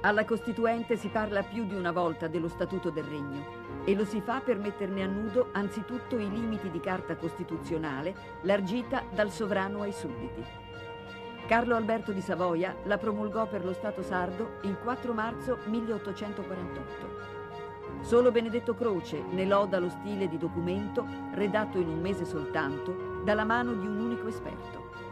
Alla Costituente si parla più di una volta dello Statuto del Regno e lo si fa per metterne a nudo anzitutto i limiti di carta costituzionale largita dal sovrano ai sudditi. Carlo Alberto di Savoia la promulgò per lo Stato sardo il 4 marzo 1848. Solo Benedetto Croce ne loda lo stile di documento redatto in un mese soltanto dalla mano di un unico esperto.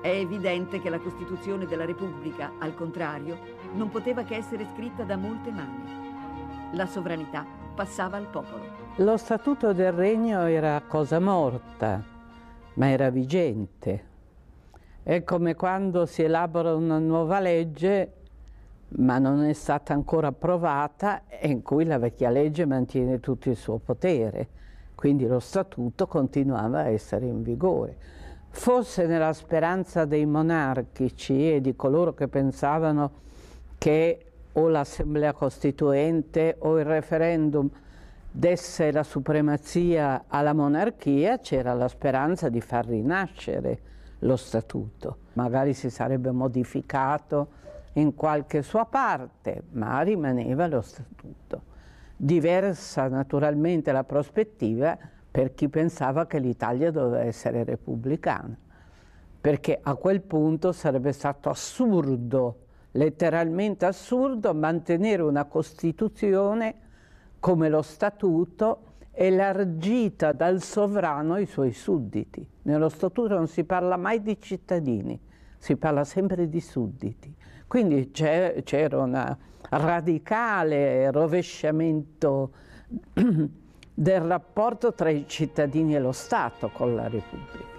È evidente che la Costituzione della Repubblica, al contrario, non poteva che essere scritta da molte mani. La sovranità passava al popolo. Lo Statuto del Regno era cosa morta, ma era vigente. È come quando si elabora una nuova legge, ma non è stata ancora approvata e in cui la vecchia legge mantiene tutto il suo potere. Quindi lo Statuto continuava a essere in vigore. Forse nella speranza dei monarchici e di coloro che pensavano che o l'Assemblea Costituente o il referendum desse la supremazia alla monarchia, c'era la speranza di far rinascere lo Statuto. Magari si sarebbe modificato in qualche sua parte, ma rimaneva lo Statuto. Diversa naturalmente la prospettiva per chi pensava che l'Italia doveva essere repubblicana, perché a quel punto sarebbe stato assurdo letteralmente assurdo mantenere una Costituzione come lo Statuto elargita dal sovrano ai suoi sudditi. Nello Statuto non si parla mai di cittadini, si parla sempre di sudditi. Quindi c'era un radicale rovesciamento del rapporto tra i cittadini e lo Stato con la Repubblica.